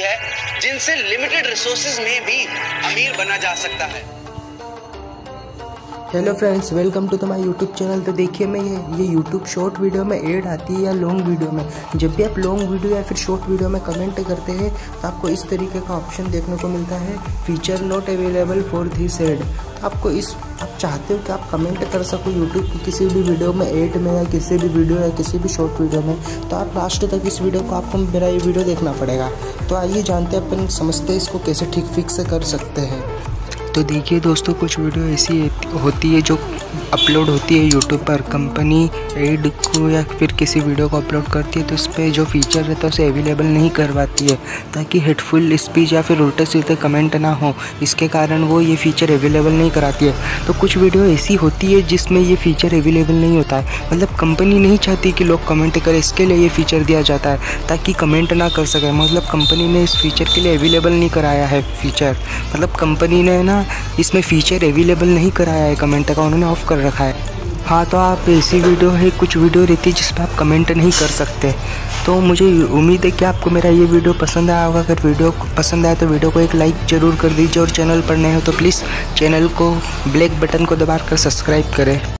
है जिनसे limited resources में भी अमीर बना जा सकता है। Hello friends welcome to the my YouTube channel तो देखिए मैं ये ये यूट्यूब शॉर्ट वीडियो में एड आती है या लॉन्ग वीडियो में? जब भी आप लॉन्ग वीडियो या फिर शॉर्ट वीडियो में कमेंट करते हैं तो आपको इस तरीके का ऑप्शन देखने को मिलता है feature not available for this ad आपको इस, आप चाहते हो कि आप कमेंट कर सको यूट्यूब की किसी भी वीडियो में एड में या किसी भी वीडियो या किसी भी शॉर्ट वीडियो में तो आप लास्ट तक इस वीडियो को आपको मेरा ये वीडियो देखना पड़ेगा। तो आइए जानते हैं, अपन समझते हैं इसको कैसे ठीक फिक्स कर सकते हैं। तो देखिए दोस्तों, कुछ वीडियो ऐसी होती है जो अपलोड होती है यूट्यूब पर। कंपनी एड को या फिर किसी वीडियो को अपलोड करती है तो उस पर जो फीचर रहता है उसे अवेलेबल नहीं करवाती है, ताकि हेडफुल स्पीच या फिर उल्टे सीधे कमेंट ना हो। इसके कारण वो ये फीचर अवेलेबल नहीं कराती है। तो कुछ वीडियो ऐसी होती है जिसमें ये फीचर अवेलेबल नहीं होता है। मतलब कंपनी नहीं चाहती कि लोग कमेंट करें, इसके लिए ये फीचर दिया जाता है, ताकि कमेंट ना कर सके। मतलब कंपनी ने इस फीचर के लिए अवेलेबल नहीं कराया है फीचर मतलब कंपनी ने ना इसमें फ़ीचर अवेलेबल नहीं कराया है कमेंट का उन्होंने ऑफ़ कर रखा है। हाँ तो आप ऐसी वीडियो है, कुछ वीडियो रहती है जिस पर आप कमेंट नहीं कर सकते। तो मुझे उम्मीद है कि आपको मेरा ये वीडियो पसंद आया होगा। अगर वीडियो पसंद आया तो वीडियो को एक लाइक ज़रूर कर दीजिए। और चैनल पर नए हो तो प्लीज़ चैनल को ब्लैक बटन को दबा कर सब्सक्राइब करें।